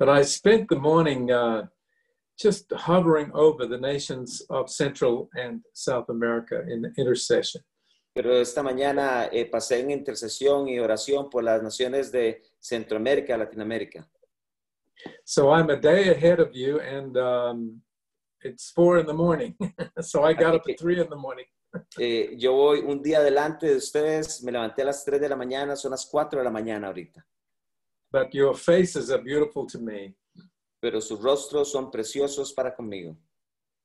But I spent the morning uh, just hovering over the nations of Central and South America in intercession. Pero esta mañana eh, pasé en intercesión y oración por las naciones de Centroamérica, Latinoamérica. So I'm a day ahead of you, and um, it's four in the morning. so I got up at three in the morning. Eh, yo voy un día adelante de ustedes, me levanté a las 3 de la mañana, son las 4 de la mañana ahorita. But your faces are beautiful to me. Pero sus rostros son preciosos para conmigo.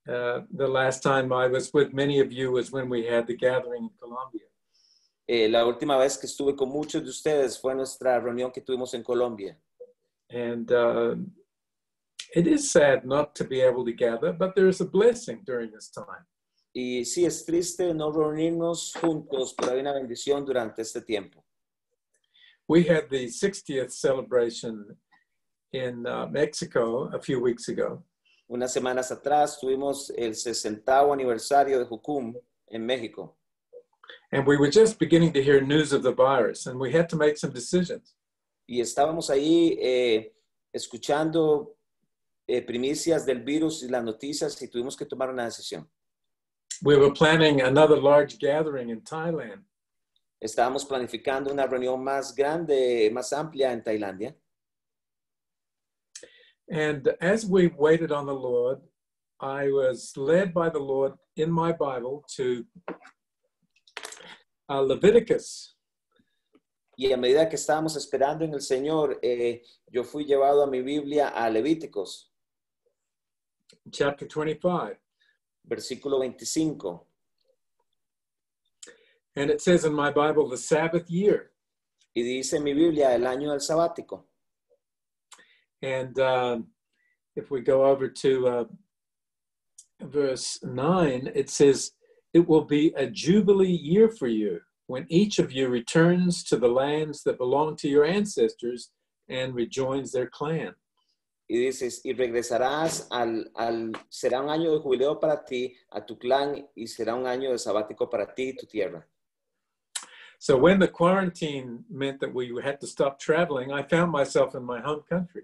Uh, the last time I was with many of you was when we had the gathering in Colombia. Eh, la última vez que estuve con muchos de ustedes fue nuestra reunión que tuvimos en Colombia. And uh, it is sad not to be able to gather, but there is a blessing during this time. Y sí, es triste no reunirnos juntos, pero hay una bendición durante este tiempo. We had the 60th celebration in uh, Mexico a few weeks ago. Unas semanas atrás tuvimos el 60 aniversario de Jucum en México. And we were just beginning to hear news of the virus, and we had to make some decisions. Y estábamos ahí eh, escuchando eh, primicias del virus y las noticias y tuvimos que tomar una decisión. We were planning another large gathering in Thailand, Estábamos planificando una reunión más grande, más amplia en Tailandia. and as we waited on the Lord, I was led by the Lord in my Bible to uh, Leviticus Y a medida que estábamos esperando en el Señor, eh, yo fui llevado a mi Biblia a Levíticos, chapter 25. versículo 25. And it says in my Bible, the Sabbath year. Y dice en mi Biblia el año del sabático. And um, if we go over to uh, verse 9, it says, It will be a jubilee year for you when each of you returns to the lands that belong to your ancestors and rejoins their clan. Y dices, y regresarás al, al, será un año de jubileo para ti, a tu clan, y será un año de sabático para ti y tu tierra. So when the quarantine meant that we had to stop traveling, I found myself in my home country.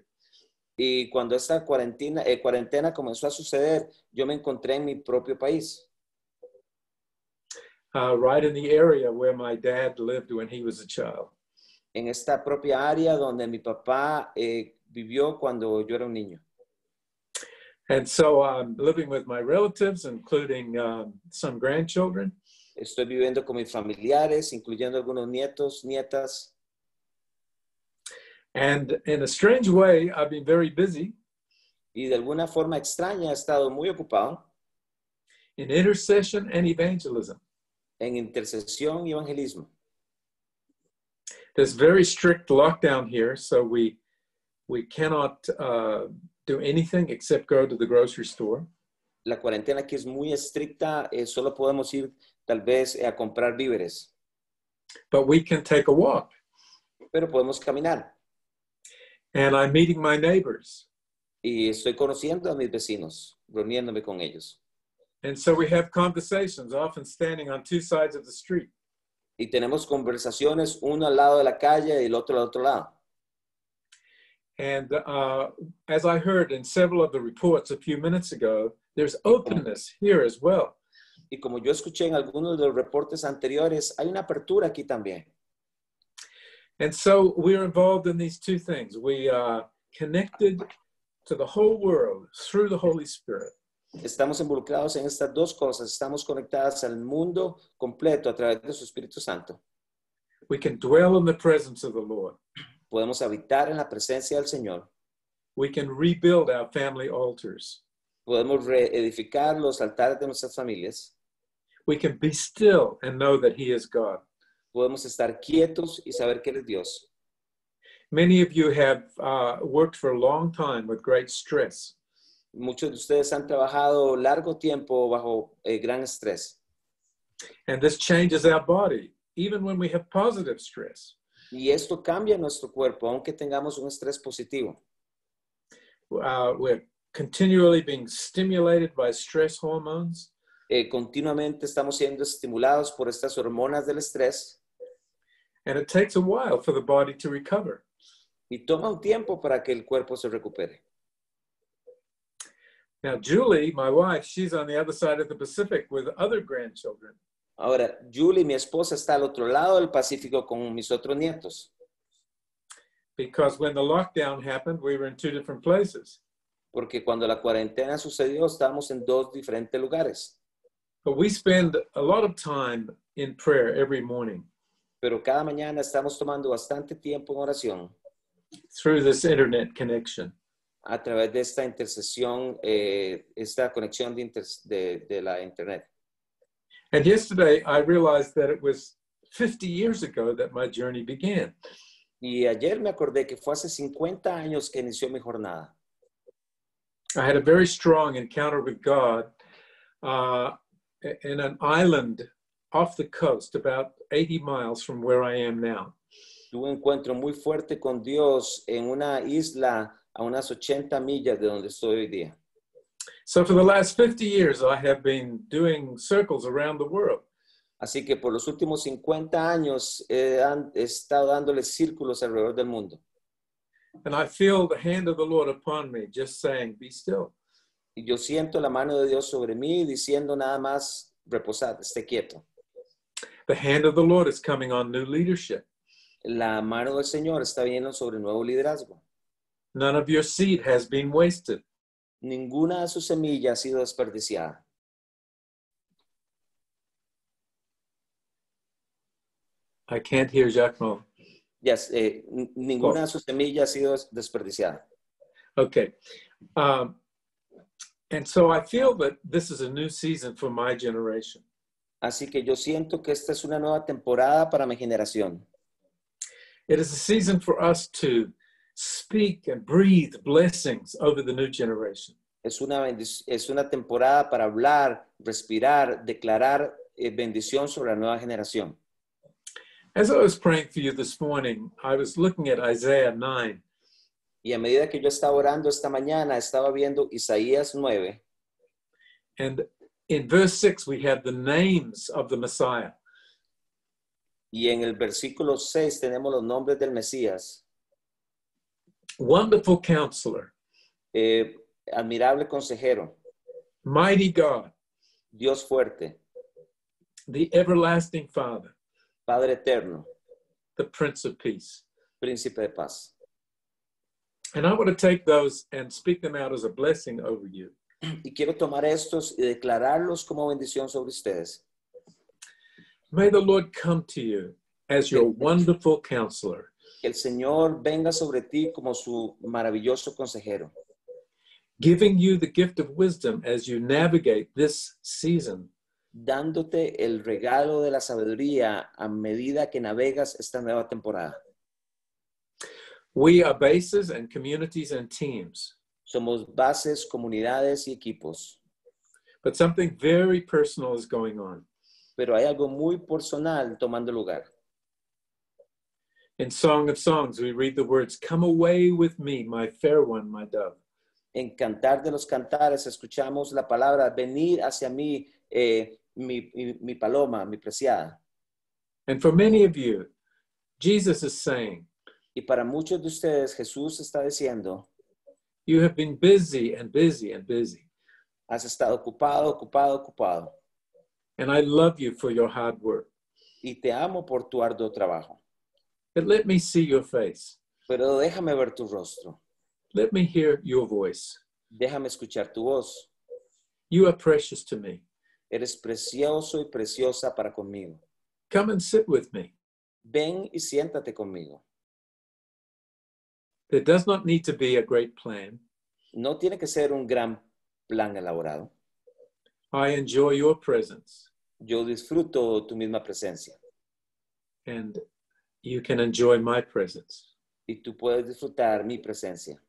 Y cuando esta cuarentena, eh, cuarentena comenzó a suceder, yo me encontré en mi propio país, uh, right in the area where my dad lived when he was a child. en esta propia área donde mi papá eh, vivió cuando yo era un niño. And so I'm living with my relatives, including um, some grandchildren. Estoy viviendo con mis familiares, incluyendo algunos nietos, nietas, And in a strange way, I've been very busy y de alguna forma extraña he estado muy ocupado in intercession and evangelism. en intercesión y evangelismo. There's very strict lockdown here, so we we cannot uh, do anything except go to the grocery store. La cuarentena aquí es muy estricta, eh, solo podemos ir tal vez eh, a comprar víveres, But we can take a walk. pero podemos caminar. And I'm meeting my neighbors. Y estoy conociendo a mis vecinos, reuniéndome con ellos. And so we have conversations, often standing on two sides of the street. Y tenemos conversaciones, uno al lado de la calle y el otro al otro lado. And uh, as I heard in several of the reports a few minutes ago, there's openness here as well. Y como yo escuché en algunos de los reportes anteriores, hay una apertura aquí también. And so we're involved in these two things. We are connected to the whole world through the Holy Spirit. Estamos involucrados en estas dos cosas. Estamos conectadas al mundo completo a través de su Espíritu Santo. We can dwell in the presence of the Lord. Podemos habitar en la presencia del Señor. We can rebuild our family altars. Podemos reedificar los altares de nuestras familias. We can be still and know that He is God. Podemos estar quietos y saber que Él es Dios. Many of you have uh, worked for a long time with great stress. Muchos de ustedes han trabajado largo tiempo bajo eh, gran estrés. And this changes our body, even when we have positive stress. Y esto cambia nuestro cuerpo, aunque tengamos un estrés positivo. Uh, we're continually being stimulated by stress hormones. Eh, continuamente estamos siendo estimulados por estas hormonas del estrés And it takes a while for the body to recover. Y toma un tiempo para que el cuerpo se recupere. Now, Julie, my wife, she's on the other side of the Pacific with other grandchildren. Ahora, Julie, mi esposa, está al otro lado del Pacífico con mis otros nietos. Because when the lockdown happened, we were in two different places. Porque cuando la cuarentena sucedió, estábamos en dos diferentes lugares. But we spend a lot of time in prayer every morning Pero cada mañana estamos tomando bastante tiempo en oración through this internet connection. a través de esta intercesión, eh, esta conexión de, inter- de- de la Internet. And yesterday, I realized that it was 50 years ago that my journey began. Y ayer me acordé que fue hace 50 años que inició mi jornada. I had a very strong encounter with God uh, in an island off the coast, about 80 miles from where I am now. Tuve un encuentro muy fuerte con Dios en una isla a unas 80 millas de donde estoy hoy día. So, for the last 50 years, I have been doing circles around the world. Así que por los últimos 50 años eh, he, dan- estado dándole círculos alrededor del mundo. And I feel the hand of the Lord upon me, just saying, Be still. Y yo siento la mano de Dios sobre mí diciendo nada más, reposad, esté quieto. The hand of the Lord is coming on new leadership. La mano del Señor está viendo sobre nuevo liderazgo. None of your seed has been wasted. Ninguna de sus semillas ha sido desperdiciada. I can't hear Jacques Mo. Yes, eh, ninguna de sus semillas ha sido des- desperdiciada. Okay. Um, and so I feel that this is a new season for my generation. Así que yo siento que esta es una nueva temporada para mi generación. It is a season for us to speak and breathe blessings over the new generation. Es una, es una temporada para hablar, respirar, declarar eh, bendición sobre la nueva generación. As I was praying for you this morning, I was looking at Isaiah 9, Y a medida que yo estaba orando esta mañana, estaba viendo Isaías 9 and in verse 6, we have the names of the Messiah. y en el versículo 6 tenemos los nombres del Mesías. Wonderful counselor, Eh, admirable consejero, mighty God, Dios fuerte, the everlasting Father, Padre eterno, the Prince of Peace. príncipe de paz. And I want to take those and speak them out as a blessing over you. Y quiero tomar estos y declararlos como bendición sobre ustedes. May the Lord come to you as your wonderful counselor, Que el Señor venga sobre ti como su maravilloso consejero, giving you the gift of wisdom as you navigate this season. dándote el regalo de la sabiduría a medida que navegas esta nueva temporada. We are bases and communities and teams, Somos bases, comunidades y equipos, but something very personal is going on. pero hay algo muy personal tomando lugar. In Song of Songs, we read the words, Come away with me, my fair one, my dove. En Cantar de los Cantares escuchamos la palabra venir hacia mí, eh, mi, mi- mi paloma, mi preciada. And for many of you, Jesus is saying, Y para muchos de ustedes Jesús está diciendo, You have been busy and busy and busy. has estado ocupado, ocupado, ocupado. And I love you for your hard work. Y te amo por tu arduo trabajo. But let me see your face. Pero déjame ver tu rostro. Let me hear your voice. Déjame escuchar tu voz. You are precious to me. Eres precioso y preciosa para conmigo. Come and sit with me. Ven y siéntate conmigo. There does not need to be a great plan. No tiene que ser un gran plan elaborado. I enjoy your presence, Yo disfruto tu misma presencia and you can enjoy my presence. y tú puedes disfrutar mi presencia.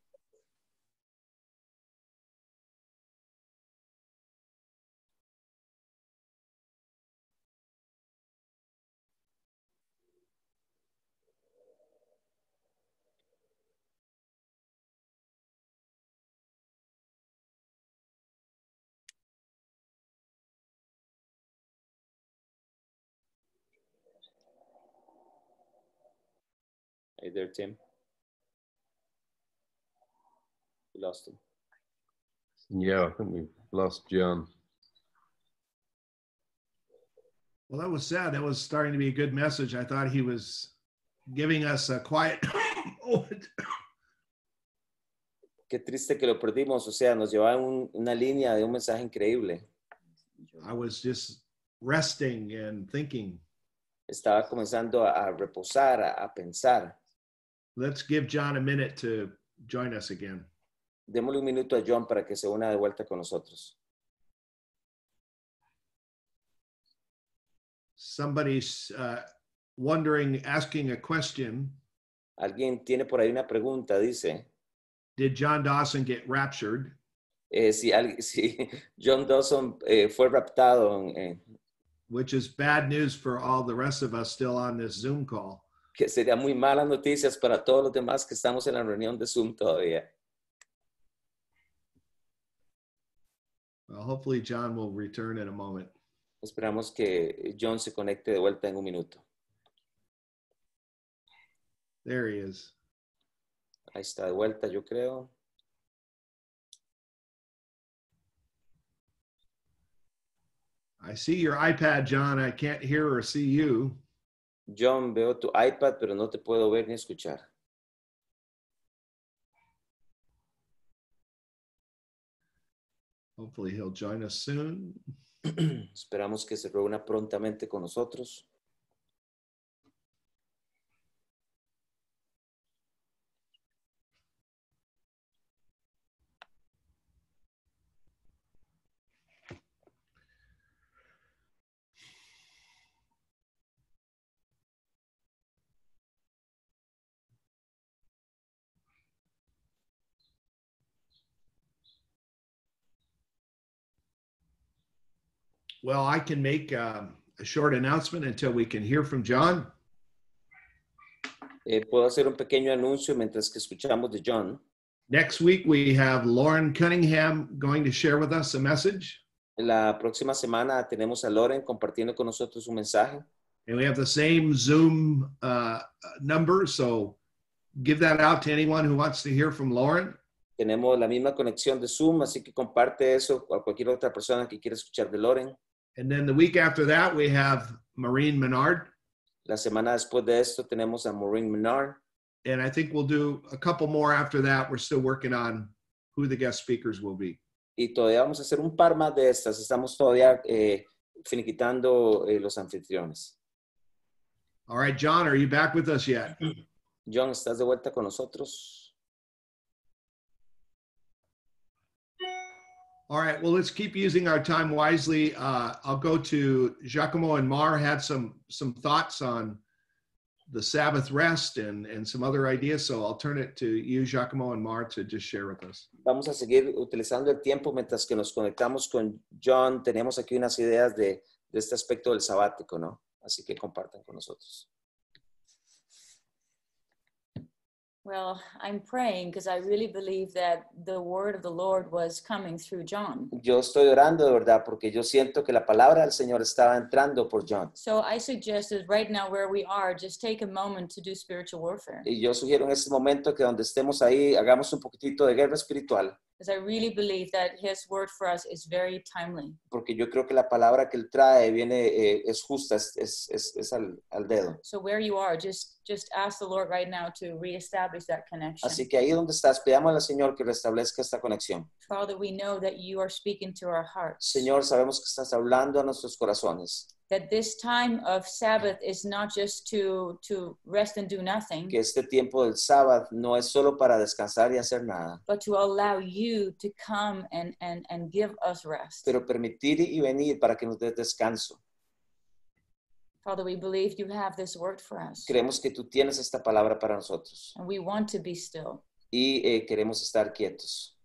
There, Tim. We lost him. Yeah, I think we've lost John. Well, that was sad. That was starting to be a good message. I thought he was giving us a quiet moment. Qué triste que lo perdimos. O sea, nos llevaba un- una línea de un mensaje increíble. I was just resting and thinking. Estaba comenzando a, a reposar, a, a pensar. Let's give John a minute to join us again. Démosle un minuto a John para que se una de vuelta con nosotros. Somebody's uh, wondering, asking a question Alguien tiene por ahí una pregunta, dice, Did John Dawson get raptured? eh, si, si John Dawson eh, fue raptado, en- Which is bad news for all the rest of us still on this Zoom call. Que sería muy malas noticias para todos los demás que estamos en la reunión de Zoom todavía. Well, hopefully, John will return in a moment. Esperamos que John se conecte de vuelta en un minuto. There he is. Ahí está de vuelta, yo creo. I see your iPad, John. I can't hear or see you. John, veo tu iPad, pero no te puedo ver ni escuchar. Hopefully, he'll join us soon. Esperamos que se reúna prontamente con nosotros. Well, I can make um, a short announcement until we can hear from John. Eh, Puedo hacer un pequeño anuncio mientras que escuchamos de John. Next week, we have Loren Cunningham going to share with us a message. La próxima semana tenemos a Loren compartiendo con nosotros un mensaje. And we have the same Zoom uh, number. So give that out to anyone who wants to hear from Loren. Tenemos la misma conexión de Zoom, así que comparte eso a cualquier otra persona que quiera escuchar de Loren. And then the week after that, we have Maureen Menard. La semana después de esto tenemos a Maureen Menard. And I think we'll do a couple more after that. We're still working on who the guest speakers will be. Y todavía vamos a hacer un par más de estas. Estamos todavía eh, finiquitando eh, los anfitriones. All right, John, are you back with us yet? John, ¿estás de vuelta con nosotros? All right, well, let's keep using our time wisely. Uh, I'll go to Giacomo and Mar had some some thoughts on the Sabbath rest and and some other ideas. So I'll turn it to you, Giacomo and Mar, to just share with us. Vamos a seguir utilizando el tiempo mientras que nos conectamos con John. Tenemos aquí unas ideas de, de este aspecto del sabático, ¿no? Así que compartan con nosotros. Well, I'm praying because I really believe that the word of the Lord was coming through John. Yo estoy orando de verdad porque yo siento que la palabra del Señor estaba entrando por John. So I suggested right now where we are, just take a moment to do spiritual warfare. Y yo sugiero en este momento que donde estemos ahí hagamos un poquitito de guerra espiritual, Because I really believe that his word for us is very timely. porque yo creo que la palabra que él trae viene, eh, es justa, es, es, es, es al, al dedo. So where you are, just just ask the Lord right now to reestablish that connection. Así que ahí donde estás, pidamos al Señor que restablezca esta conexión. Father, we know that you are speaking to our hearts. Señor, sabemos que estás hablando a nuestros corazones, That this time of Sabbath is not just to to rest and do nothing, que este tiempo del sábado no es solo para descansar y hacer nada, but to allow you to come and and and give us rest. pero permitir y venir para que nos des descanso. Father, we believe you have this word for us. Creemos que tú tienes esta palabra para nosotros And we want to be still. y eh, queremos estar quietos.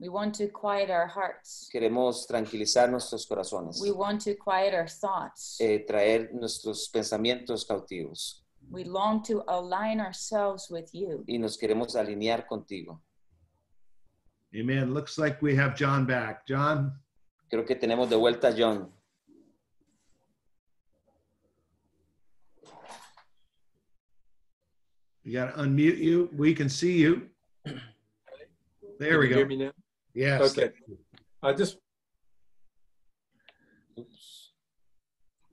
We want to quiet our hearts. Queremos tranquilizar nuestros corazones, We want to quiet our thoughts. eh, traer nuestros pensamientos cautivos We long to align ourselves with you. y nos queremos alinear contigo. Amen. Looks like we have John back. John, Creo que tenemos de vuelta a John. you got to unmute you. We can see you. There we Can you go. hear me now? Yes. Okay. I just Oops.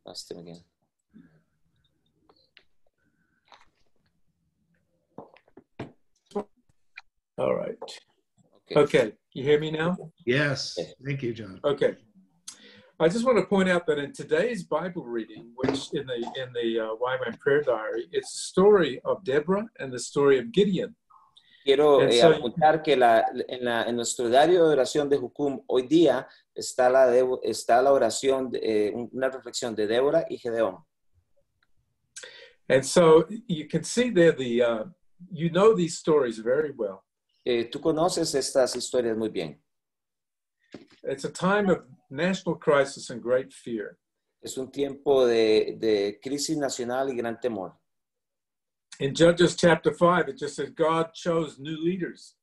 Lost him again. all right. Okay. Okay. You hear me now? Yes. Thank you, John. Okay. I just want to point out that in today's Bible reading, which in the in the uh, YWAM Prayer Diary, it's the story of Deborah and the story of Gideon. Quiero eh, apuntar que la, en, la- en nuestro diario de oración de Jucum hoy día está la, de- está la oración, de, eh, una reflexión de Débora y Gedeón. And so you can see there the uh, you know these stories very well. Eh, Tú conoces estas historias muy bien. It's a time of national crisis and great fear. Es un tiempo de, de crisis nacional y gran temor. In Judges chapter 5, it just says God chose new leaders.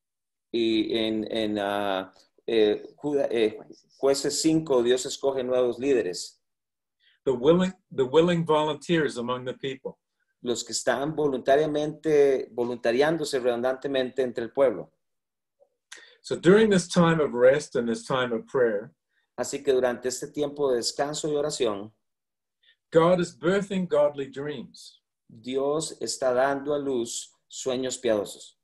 Y en, en ah, eh, Juda- eh, Jueces 5, Dios escoge nuevos líderes, the willing the willing volunteers among the people. los que están voluntariamente, voluntariándose redundantemente entre el pueblo. So during this time of rest and this time of prayer, Así que durante este tiempo de descanso y oración, God is birthing godly dreams. Dios está dando a luz sueños piadosos.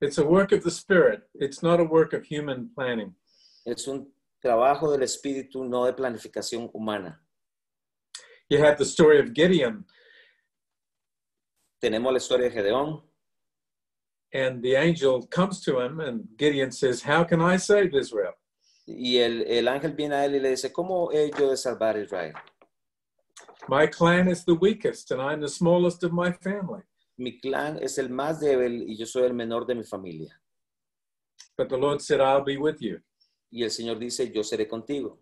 It's a work of the Spirit. It's not a work of human planning. Es un trabajo del espíritu, no de planificación humana. You have the story of Gideon, Tenemos la historia de Gedeón and the angel comes to him, and Gideon says, How can I save Israel? y el, el ángel viene a él y le dice, ¿cómo he yo de salvar a Israel? My clan is the weakest, and I'm the smallest of my family. Mi clan es el más débil y yo soy el menor de mi familia. But the Lord said, I'll be with you. Y el Señor dice, yo seré contigo.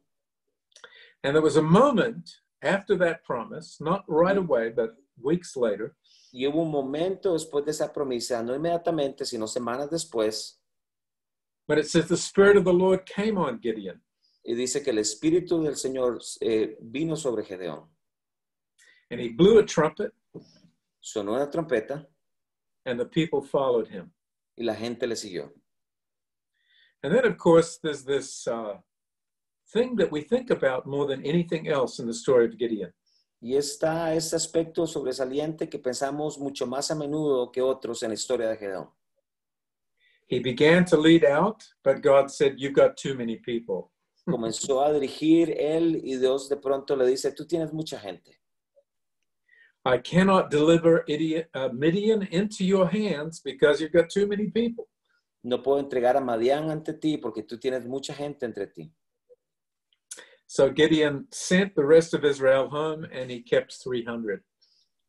And there was a moment after that promise, not right away, but weeks later, Y hubo un momento después de esa promesa, no inmediatamente, sino semanas después, when it says the Spirit of the Lord came on Gideon. y dice que el Espíritu del Señor eh, vino sobre Gedeón. And he blew a trumpet, Sonó una trompeta and the people followed him. y la gente le siguió. And then, of course, there's this uh, thing that we think about more than anything else in the story of Gideon. Y está este aspecto sobresaliente que pensamos mucho más a menudo que otros en la historia de Gedeón. He began to lead out, but God said, You've got too many people. Comenzó a dirigir él y Dios de pronto le dice, tú tienes mucha gente. I cannot deliver idiot, uh, Midian into your hands because you've got too many people. No puedo entregar a Madián ante ti porque tú tienes mucha gente entre ti. So Gideon sent the rest of Israel home and he kept 300.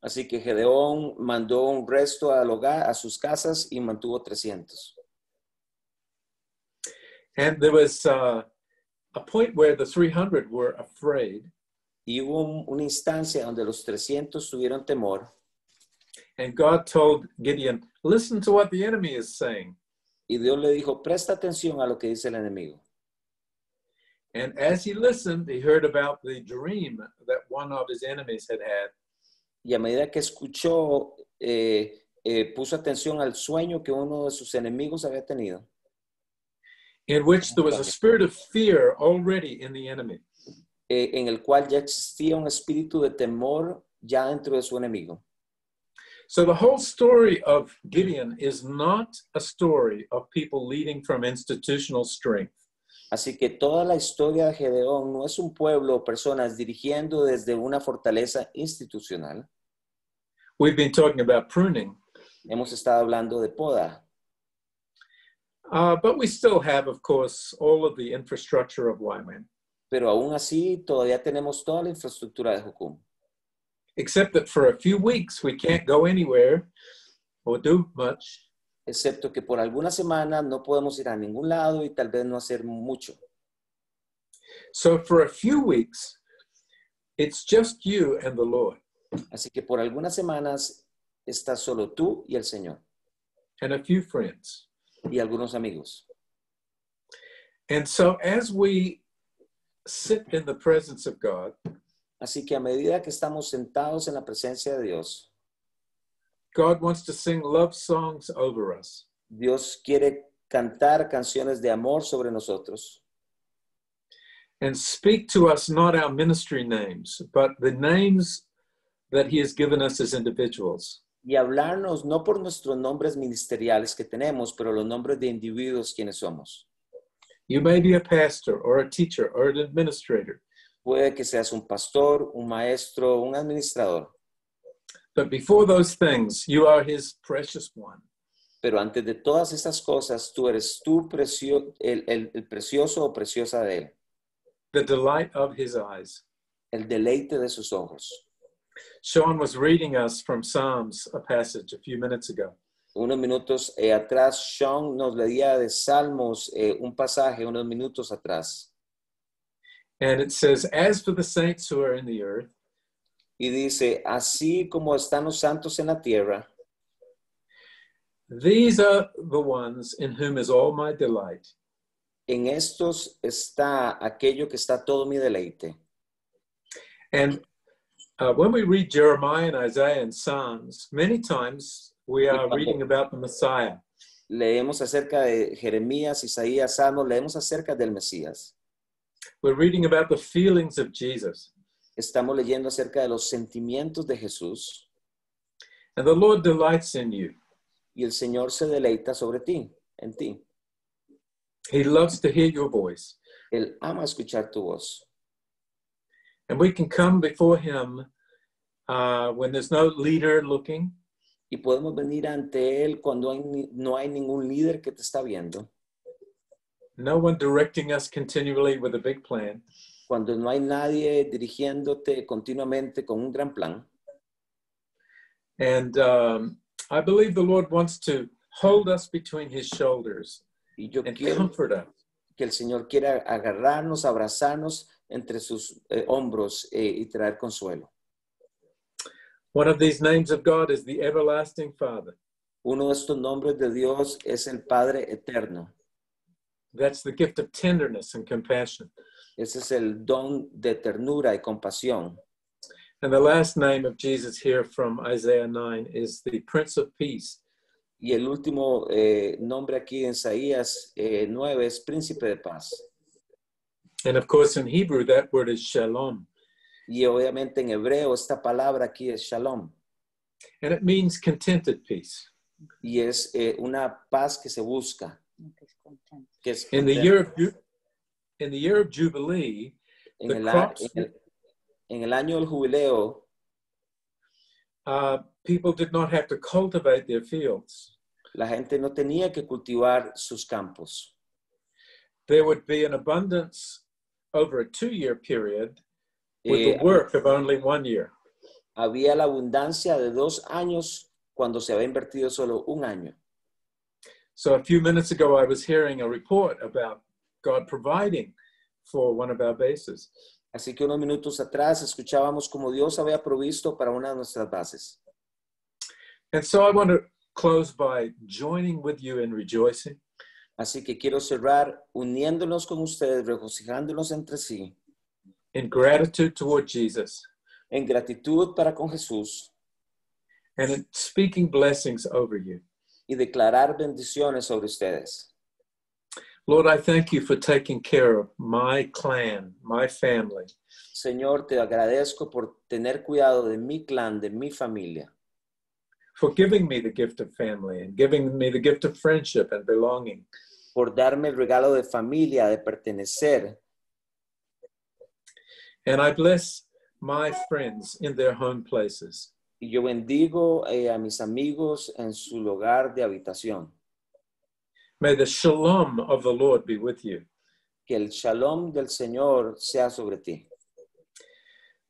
Así que Gedeón mandó un resto al hogar, a sus casas y mantuvo 300. And there was uh, a point where the 300 were afraid, Y hubo un- una instancia donde los 300 tuvieron temor and God told Gideon, Listen to what the enemy is saying. y Dios le dijo, presta atención a lo que dice el enemigo. And as he listened, he heard about the dream that one of his enemies had had. Y a medida que escuchó, eh, eh, puso atención al sueño que uno de sus enemigos había tenido, in which there was a spirit of fear already in the enemy. Eh, en el cual ya existía un espíritu de temor ya dentro de su enemigo. So the whole story of Gideon is not a story of people leading from institutional strength. Así que toda la historia de Gedeón no es un pueblo o personas dirigiendo desde una fortaleza institucional. We've been talking about pruning, Hemos estado hablando de poda, uh, but we still have, of course, all of the infrastructure of YWAM, pero aún así todavía tenemos toda la infraestructura de Jucum. except that for a few weeks we can't go anywhere or do much. excepto que por algunas semanas no podemos ir a ningún lado y tal vez no hacer mucho. So for a few weeks, it's just you and the Lord Así que por algunas semanas estás solo tú y el Señor and a few friends. y algunos amigos. And so as we sit in the presence of God, Así que a medida que estamos sentados en la presencia de Dios, God wants to sing love songs over us. Dios quiere cantar canciones de amor sobre nosotros and speak to us not our ministry names, but the names that He has given us as individuals. y hablarnos no por nuestros nombres ministeriales que tenemos, pero los nombres de individuos quienes somos. You may be a pastor or a teacher or an administrator, Puede que seas un pastor, un maestro, un administrador, but before those things, you are His precious one. pero antes de todas esas cosas, tú eres tú precio- el, el- el precioso o preciosa de Él, the delight of his eyes. el deleite de sus ojos. Sean was reading us from Psalms, a passage a few minutes ago. Unos minutos eh, atrás, Sean nos leía de Salmos eh, un pasaje, unos minutos atrás, And it says, As for the saints who are in the earth, y dice, así como están los santos en la tierra, these are the ones in whom is all my delight. en estos está aquello que está todo mi deleite. And uh, when we read Jeremiah and Isaiah and Psalms, many times we are reading about the Messiah. Leemos acerca de Jeremías, Isaías, Salmos, leemos acerca del Mesías. We're reading about the feelings of Jesus. Estamos leyendo acerca de los sentimientos de Jesús And the Lord delights in you. y el Señor se deleita sobre ti, en ti. He loves to hear your voice. Él ama escuchar tu voz. And we can come before Him uh, when there's no leader looking, Y podemos venir ante Él cuando hay no hay ningún líder que te está viendo, no one directing us continually with a big plan. cuando no hay nadie dirigiéndote continuamente con un gran plan. And um, I believe the Lord wants to hold us between His shoulders Y yo and quiero comfort us. que el Señor quiera agarrarnos, abrazarnos entre sus eh, hombros eh, y traer consuelo. One of these names of God is the Everlasting Father. Uno de estos nombres de Dios es el Padre Eterno. That's the gift of tenderness and compassion. Ese es el don de ternura y compasión. And the last name of Jesus here from Isaiah 9 is the Prince of Peace. Y el último eh, nombre aquí en Isaías eh, 9 es Príncipe de Paz. And of course, in Hebrew, that word is shalom. Y obviamente en hebreo esta palabra aquí es Shalom. And it means contented peace. Y es eh, una paz que se busca. Que es In the year of, in the year of Jubilee, en, the el, crops- en el- en el año del jubileo, uh, people did not have to cultivate their fields. la gente no tenía que cultivar sus campos. There would be an abundance over a two year period with Eh, the work of only one year. había la abundancia de dos años cuando se había invertido solo un año. So a few minutes ago, I was hearing a report about God providing for one of our bases. Así que unos minutos atrás escuchábamos como Dios había provisto para una de nuestras bases. And so I want to close by joining with you in rejoicing Así que quiero cerrar uniéndonos con ustedes, regocijándonos entre sí, in gratitude toward Jesus en gratitud para con Jesús and in speaking blessings over you. y declarar bendiciones sobre ustedes. Lord, I thank you for taking care of my clan, my family. Señor, te agradezco por tener cuidado de mi clan, de mi familia, for giving me the gift of family and giving me the gift of friendship and belonging. por darme el regalo de familia, de pertenecer. And I bless my friends in their home places. Y yo bendigo eh, a mis amigos en su lugar de habitación. May the shalom of the Lord be with you, Que el shalom del Señor sea sobre ti,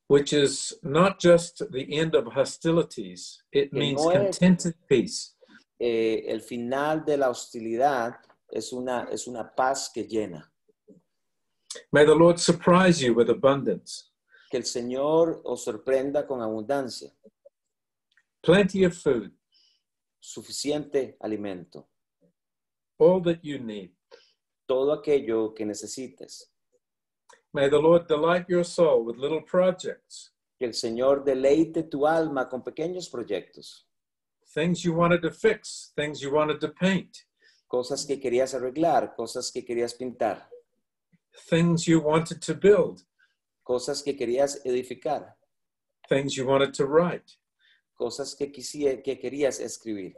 which is not just the end of hostilities, it Que means no es- contented peace. Eh, el final de la hostilidad es una, es una paz que llena. May the Lord surprise you with abundance, Que el Señor os sorprenda con abundancia, plenty of food, suficiente alimento, all that you need. todo aquello que necesites. May the Lord delight your soul with little projects, Que el Señor deleite tu alma con pequeños proyectos, things you wanted to fix, things you wanted to paint, cosas que querías arreglar, cosas que querías pintar, things you wanted to build, cosas que querías edificar, things you wanted to write, cosas que, quisi- que querías escribir,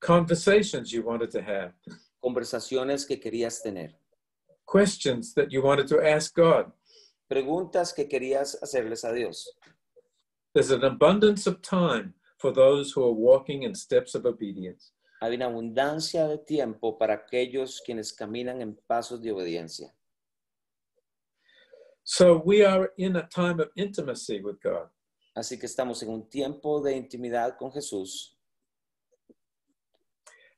conversations you wanted to have, conversaciones que querías tener, questions that you wanted to ask God. preguntas que querías hacerles a Dios. There's an abundance of time for those who are walking in steps of obedience. Hay una abundancia de tiempo para aquellos quienes caminan en pasos de obediencia. So we are in a time of intimacy with God. Así que estamos en un tiempo de intimidad con Jesús,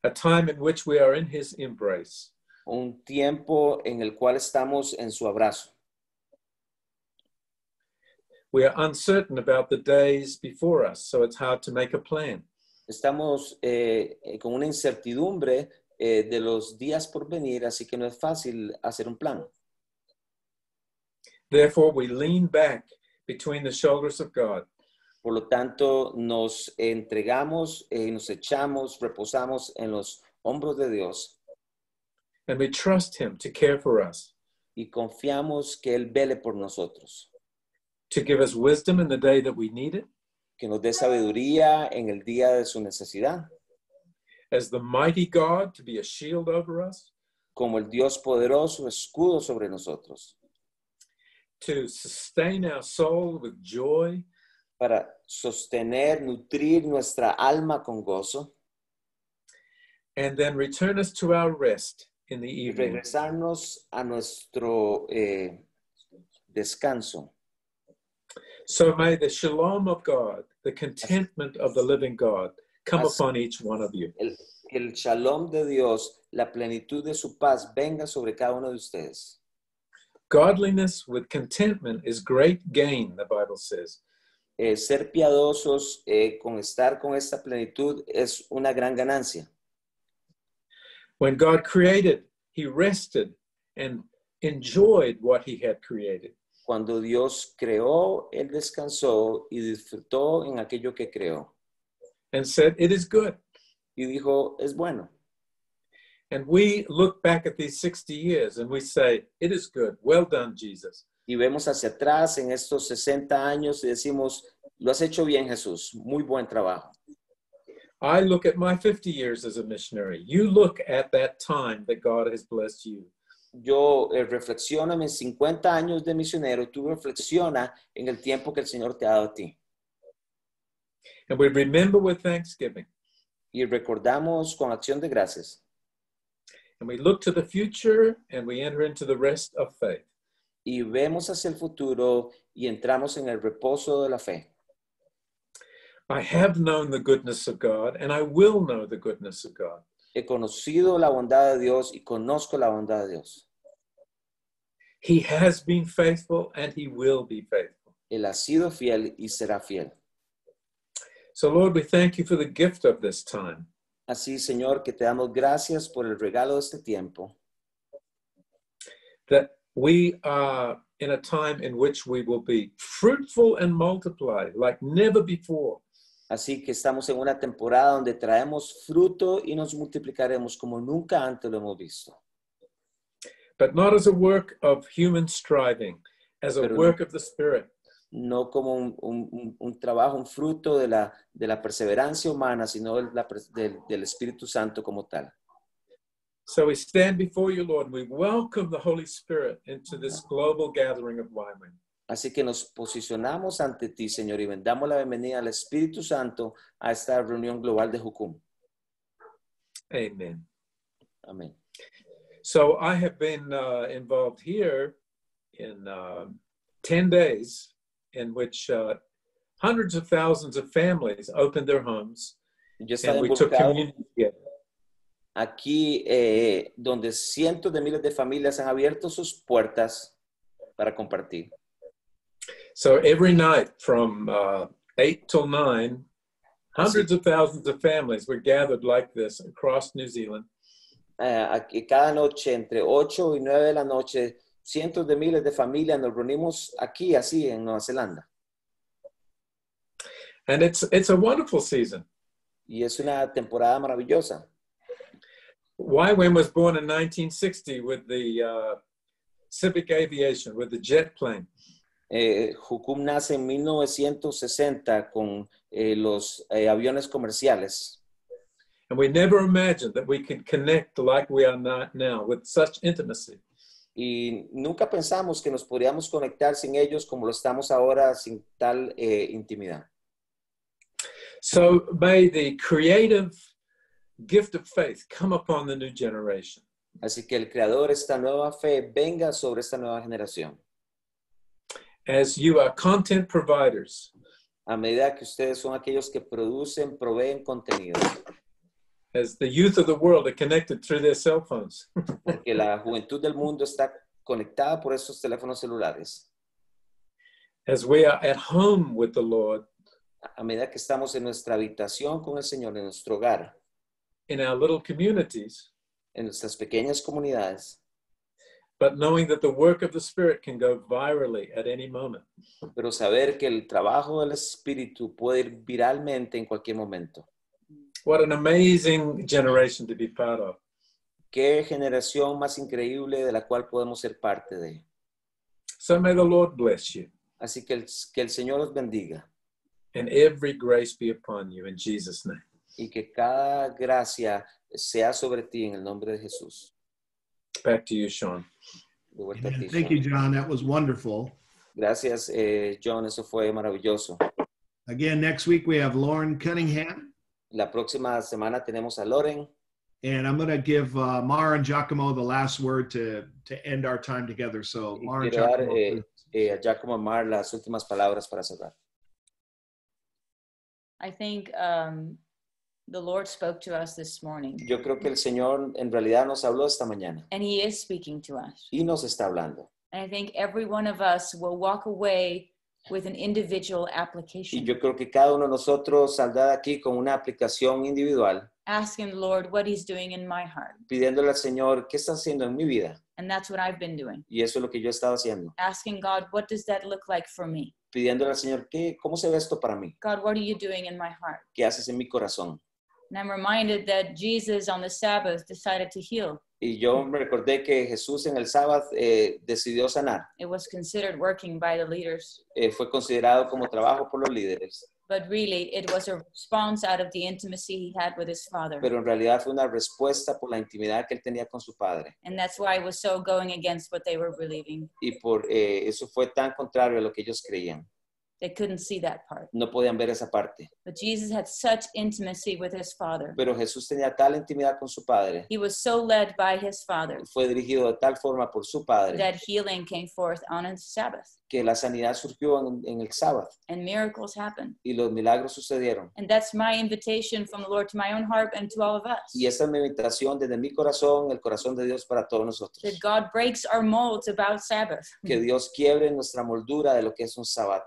a time in which we are in his embrace. un tiempo en el cual estamos en su abrazo. We are uncertain about the days before us, so it's hard to make a plan. Estamos eh, eh, con una incertidumbre eh, de los días por venir, así que no es fácil hacer un plan. Therefore, we lean back between the shoulders of God. Por lo tanto, nos entregamos y nos echamos, reposamos en los hombros de Dios. And we trust him to care for us, y confiamos que Él vele por nosotros, to give us wisdom in the day that we need it, que nos dé sabiduría en el día de su necesidad, as the mighty God to be a shield over us, como el Dios poderoso escudo sobre nosotros, to sustain our soul with joy, para sostener, nutrir nuestra alma con gozo and then return us to our rest in the y evening. regresarnos a nuestro eh, descanso. So may the shalom of God, the contentment of the living God, come As- upon each one of you. El, el shalom de Dios, la plenitud de su paz venga sobre cada uno de ustedes. Godliness with contentment is great gain, the Bible says. Eh, ser piadosos eh, con estar con esta plenitud es una gran ganancia. When God created, he rested and enjoyed what he had created. Cuando Dios creó, Él descansó y disfrutó en aquello que creó. and said, It is good. Y dijo, es bueno. And we look back at these 60 years and we say, It is good. Well done, Jesus. Y vemos hacia atrás en estos 60 años y decimos, lo has hecho bien Jesús, muy buen trabajo. I look at my 50 years as a missionary. You look at that time that God has blessed you. Yo eh, reflexiono en mis 50 años de misionero tú reflexiona en el tiempo que el Señor te ha dado a ti. And we remember with thanksgiving. Y recordamos con acción de gracias And we look to the future and we enter into the rest of faith. y vemos hacia el futuro y entramos en el reposo de la fe. I have known the goodness of God and I will know the goodness of God. He conocido la bondad de Dios y conozco la bondad de Dios. He has been faithful and he will be faithful. Él ha sido fiel y será fiel. So, Lord, we thank you for the gift of this time. Así, Señor, que te damos gracias por el regalo de este tiempo, that we are in a time in which we will be fruitful and multiply like never before. Así que estamos en una temporada donde traemos fruto y nos multiplicaremos como nunca antes lo hemos visto. But not as a work of human striving, as a Pero work of the Spirit. No como un, un- un- trabajo, un fruto de la, de la perseverancia humana, sino del, del- del Espíritu Santo como tal. So we stand before you, Lord, and we welcome the Holy Spirit into this global gathering of Wyoming. Así que nos posicionamos ante ti, Señor, y damos la bienvenida al Espíritu Santo a esta reunión global de Jucum. Amen. Amén. So I have been uh, involved here in uh, 10 days in which uh, hundreds of thousands of families opened their homes and we took communion together. aquí eh, donde cientos de miles de familias han abierto sus puertas para compartir. So every night from uh, 8 till 9, hundreds of thousands of families were gathered like this across New Zealand. Eh, aquí cada noche, entre 8 y 9 de la noche, cientos de miles de familias nos reunimos aquí, así, en Nueva Zelanda. And it's, it's a wonderful season. Y es una temporada maravillosa. Wyn was born in 1960 with the uh, Civic Aviation, with the jet plane. Eh, Hukum nace en 1960 con eh, los eh, aviones comerciales And we never imagined that we could connect like we are not now with such intimacy. Y nunca pensamos que nos podríamos conectar sin ellos como lo estamos ahora sin tal eh, intimidad. So may the creative gift of faith come upon the new generation. Así que el creador, esta nueva fe, venga sobre esta nueva generación. As you are content providers, A medida que ustedes son aquellos que producen, proveen contenido, as the youth of the world are connected through their cell phones. porque la juventud del mundo está conectada por esos teléfonos celulares. As we are at home with the Lord A medida que estamos en nuestra habitación con el Señor, en nuestro hogar, in our little communities, en nuestras pequeñas comunidades, but knowing that the work of the Spirit can go virally at any moment. pero saber que el trabajo del Espíritu puede ir viralmente en cualquier momento. What an amazing generation to be part of. Qué generación más increíble de la cual podemos ser parte de. So may the Lord bless you Así que el, que el Señor los bendiga and every grace be upon you in Jesus' name. y que cada gracia sea sobre ti en el nombre de Jesús. Back to you, Sean. De vuelta a ti, Thank Sean. you, John. That was wonderful. Gracias, eh, John, eso fue maravilloso. Again, next week we have Loren Cunningham, La próxima semana tenemos a Loren and I'm going to give uh, Mara and Giacomo the last word to to end our time together. So, y Mara and quiero dar Giacomo, eh, eh, a Giacomo Mar las últimas palabras para cerrar. I think um, the Lord spoke to us this morning, Yo creo que el Señor en realidad nos habló esta mañana and He is speaking to us. y nos está hablando. And I think every one of us will walk away with an individual Y application, yo creo que cada uno de nosotros saldrá de aquí con una aplicación individual, asking the Lord what He's doing in my heart. pidiéndole al Señor, ¿qué está haciendo en mi vida? And that's what I've been doing. Y eso es lo que yo he estado haciendo. Asking God, what does that look like for me? Pidiéndole al Señor, ¿qué, ¿cómo se ve esto para mí? God, what are you doing in my heart? ¿Qué haces en mi corazón? And I'm reminded that Jesus on the Sabbath decided to heal. Y yo me recordé que Jesús en el sábado eh, decidió sanar. It was considered working by the leaders, Eh, fue considerado como trabajo por los líderes, but really it was a response out of the intimacy he had with his father. pero en realidad fue una respuesta por la intimidad que él tenía con su padre. And that's why it was so going against what they were believing. Y por eh, eso fue tan contrario a lo que ellos creían. They couldn't see that part. No podían ver esa parte. But Jesus had such intimacy with his father. Pero Jesús tenía tal intimidad con su padre, He was so led by his father fue dirigido de tal forma por su padre, that healing came forth on his Sabbath que la sanidad surgió en, en el sábado and miracles happened. y los milagros sucedieron. And that's my invitation from the Lord to my own heart and to all of us. Y esa es mi invitación desde mi corazón, el corazón de Dios para todos nosotros. That God breaks our molds about Sabbath. Que Dios quiebre nuestra moldura de lo que es un sábado,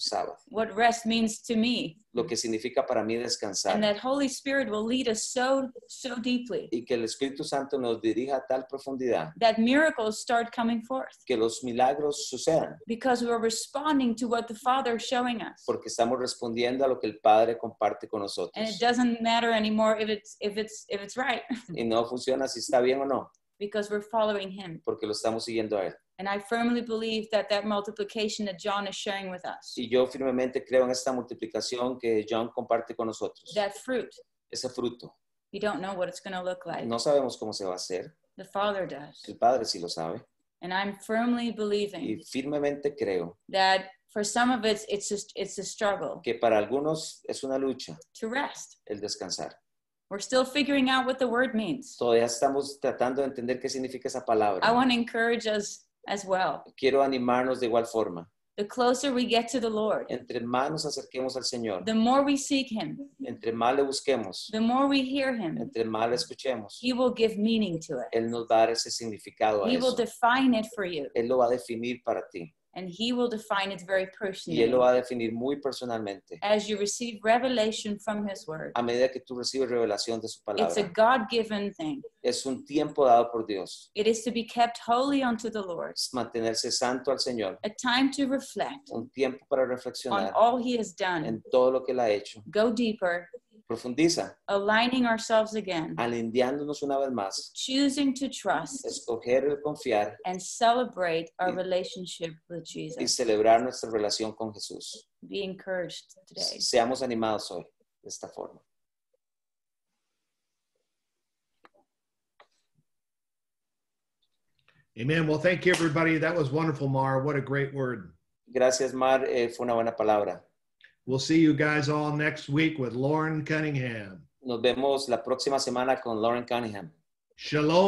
sábado, What rest means to me. lo que significa para mí And descansar. that Holy Spirit will lead us so, so deeply Y que el Espíritu Santo nos dirija a tal profundidad that miracles start coming forth que los milagros sucedan, because we're responding to what the Father is showing us. porque estamos respondiendo a lo que el Padre comparte con nosotros. And it doesn't matter anymore if it's if it's if it's right Y no funciona si está bien o no, because we're following him. porque lo estamos siguiendo a Él. And I firmly believe that that multiplication that John is sharing with us, Y yo firmemente creo en esta multiplicación que John comparte con nosotros. that fruit, Ese fruto. you don't know what it's going to look like. No sabemos cómo se va a hacer. The Father does. El Padre sí lo sabe. And I'm firmly believing. Y firmemente creo that for some of it, it's just it's a struggle que para algunos es una lucha to rest. el descansar. We're still figuring out what the word means. Todavía estamos tratando de entender qué significa esa palabra. I want to encourage us as well. Quiero animarnos de igual forma. The closer we get to the Lord, Entre más nos acerquemos al Señor, the more we seek Him, entre más le busquemos, the more we hear Him, entre más le escuchemos, He will give meaning to it. Él nos va a dar ese significado a He will eso. define it for you, Él lo va a definir para ti and He will define it very personally. y Él lo va a definir muy personalmente. as you receive revelation from His Word. A medida que tú recibes revelación de su palabra. It's a God given thing. es un tiempo dado por Dios. It is to be kept holy unto the Lord, Es mantenerse santo al Señor, a time to reflect un tiempo para reflexionar. on all He has done. en todo lo que Él ha hecho, Go deeper Profundiza, aligning ourselves again, alineándonos una vez más, choosing to trust escoger el confiar and celebrate our Y- relationship with y Jesus. celebrar nuestra relación con Jesús. Be encouraged today. Seamos animados hoy de esta forma. Amen. Well, thank you, everybody. That was wonderful, Mar. What a great word. Gracias, Mar. eh, fue una buena palabra. We'll see you guys all next week with Loren Cunningham. Nos vemos la próxima semana con Loren Cunningham. Shalom.